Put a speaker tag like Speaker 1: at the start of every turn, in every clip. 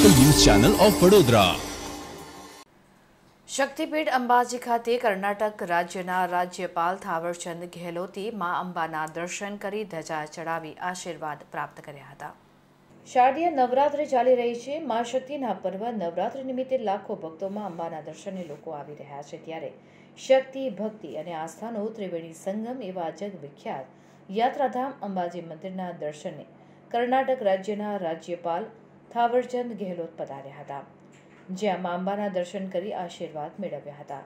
Speaker 1: Of Vadodara.
Speaker 2: શક્તિપીઠ અંબાજી ખાતે કર્ણાટક રાજ્યના રાજ્યપાલ થાવરચંદ ગેહલોતે મા અંબાના દર્શન કરી ધજા ચડાવી આશીર્વાદ પ્રાપ્ત કર્યા હતા. શારદીય નવરાત્રિ ચાલી રહી છે. મા શક્તિના પર્વ નવરાત્રિ નિમિત્તે લાખો ભક્તોમાં અંબાના દર્શને લોકો આવી રહ્યા છે ત્યારે શક્તિ, ભક્તિ અને આસ્થાનો ત્રિવેણી સંગમ એવા જગવિખ્યાત યાત્રાધામ અંબાજી મંદિરના દર્શને કર્ણાટક રાજ્યના રાજ્યપાલ થાવરચંદ ગેહલોત પધાર્યા હતા, જ્યાં મા અંબાના દર્શન કરી આશીર્વાદ મેળવ્યા હતા.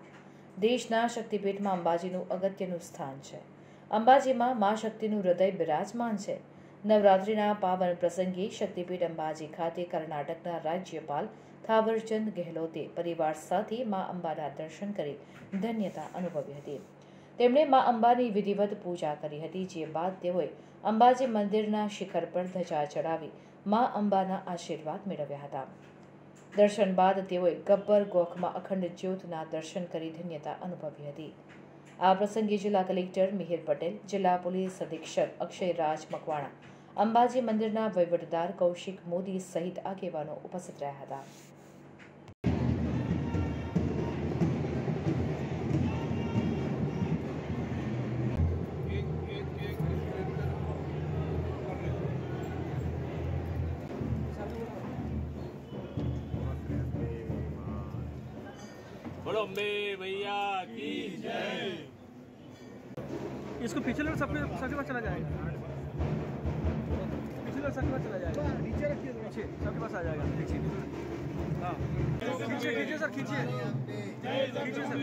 Speaker 2: દેશના શક્તિપીઠમાં અંબાજીનું અગત્યનું સ્થાન છે. અંબાજીમાં મા શક્તિનું હૃદય બિરાજમાન છે. નવરાત્રિના પાવન પ્રસંગે શક્તિપીઠ અંબાજી ખાતે કર્ણાટકના રાજ્યપાલ થાવરચંદ ગેહલોતે પરિવાર સાથે મા અંબાના દર્શન કરી ધન્યતા અનુભવી હતી. તેમણે મા અંબાની વિધિવત પૂજા કરી હતી, જે બાદ તેઓએ અંબાજી મંદિરના શિખર પર ધજા ચડાવી મા અંબાના આશીર્વાદ મેળવ્યા હતા. દર્શન બાદ તેઓએ ગબ્બર ગોખમાં અખંડ જ્યોતના દર્શન કરી ધન્યતા અનુભવી હતી. આ પ્રસંગે જિલ્લા કલેક્ટર મિહિર પટેલ, જિલ્લા પોલીસ અધિક્ષક અક્ષય રાજ મકવાણા, અંબાજી મંદિરના વહીવટદાર કૌશિક મોદી સહિત આગેવાનો ઉપસ્થિત રહ્યા હતા.
Speaker 3: बोलो अम्बे भैया की
Speaker 4: इसको पिछले वाले सबके सबके पास चला जाएगा। पिछले सबके पास चला जाएगा। नीचे रखिए पीछे सबके पास आ जाएगा। देखिए हाँ। खींचिए खींचिए सर खींचिए। खींचिए सर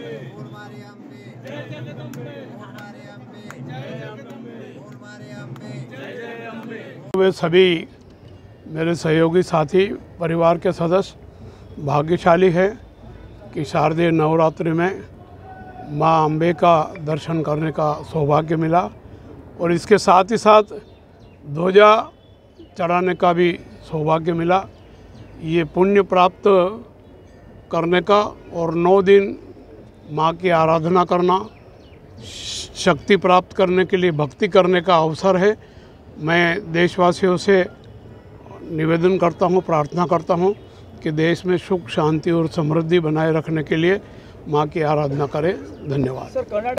Speaker 5: वे सभी मेरे सहयोगी साथी परिवार के सदस्य भाग्यशाली हैं। कि शारदीय नवरात्रि में माँ अम्बे का दर्शन करने का सौभाग्य मिला और इसके साथ ही साथ ध्वजा चढ़ाने का भी सौभाग्य मिला। ये पुण्य प्राप्त करने का और नौ दिन माँ की आराधना करना, शक्ति प्राप्त करने के लिए भक्ति करने का अवसर है। मैं देशवासियों से निवेदन करता हूँ, प्रार्थना करता हूँ कि देश में सुख शांति और समृद्धि बनाए रखने के लिए माँ की आराधना करें धन्यवाद
Speaker 4: सर कर्नाटक